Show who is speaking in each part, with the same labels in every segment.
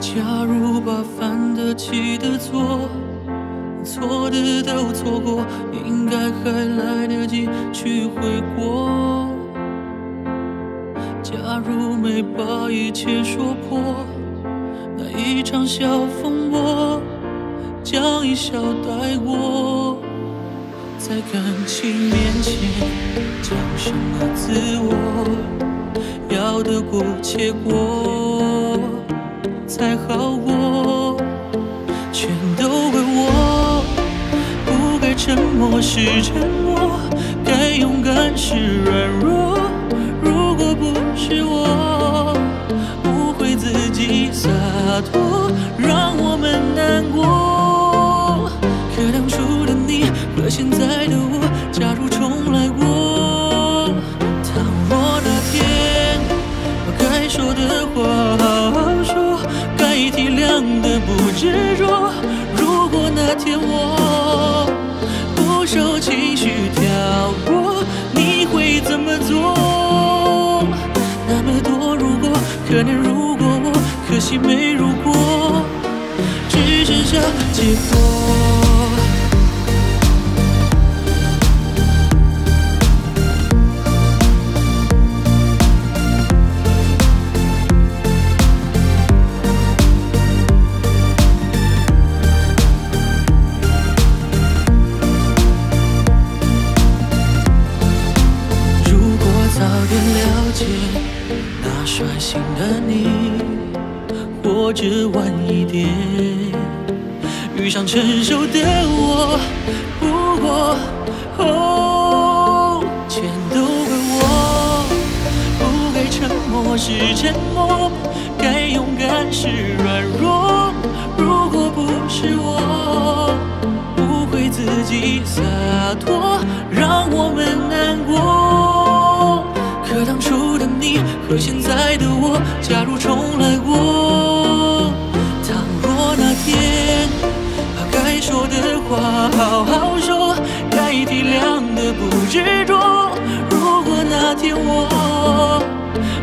Speaker 1: 假如把犯得起的错，错的都错过，应该还来得及去悔过。假如没把一切说破，那一场小风波，将一笑带过。在感情面前，讲什么自我，要得过且过才好过。全都怪我，不该沉默是沉默，该勇敢是软弱。如果不是我误会自己洒脱，让我们难过。可当初的你和现在的我，假如那天我不受情绪挑拨，你会怎么做？那么多如果，可能如果我，可惜没如果，只剩下结果。早点了解那率性的你，或者晚一点遇上成熟的我，不过哦，全都怪我，不该沉默是沉默，该勇敢是软弱。如果不是我误会自己洒脱，让我们难过。可当初的你和现在的我，假如重来过，倘若那天把该说的话好好说，该体谅的不执着。如果那天我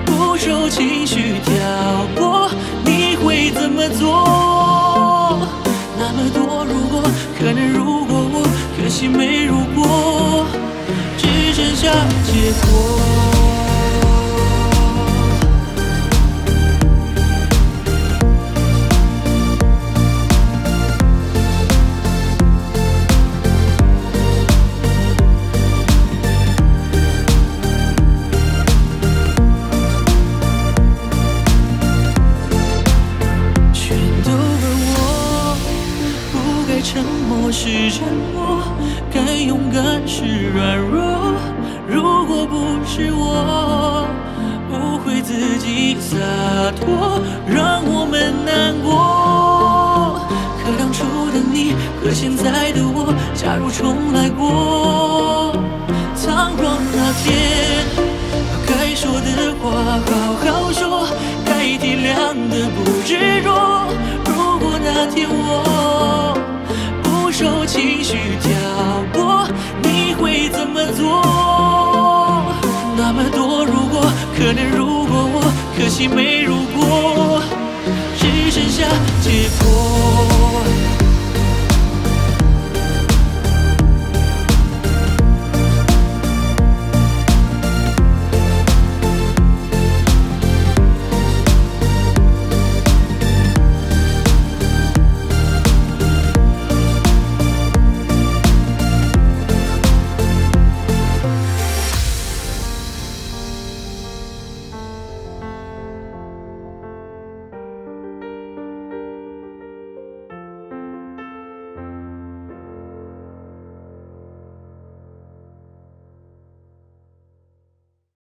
Speaker 1: 不受情绪挑拨，你会怎么做？那么多如果，可能如果我，可惜没如果，只剩下结果。是沉默，该勇敢是软弱。如果不是我误会自己洒脱，让我们难过。可当初的你和现在的我，假如重来过，倘若那天把该说的话好好受情绪挑拨你会怎么做？那么多如果可能如果我可惜没如果。只剩下结果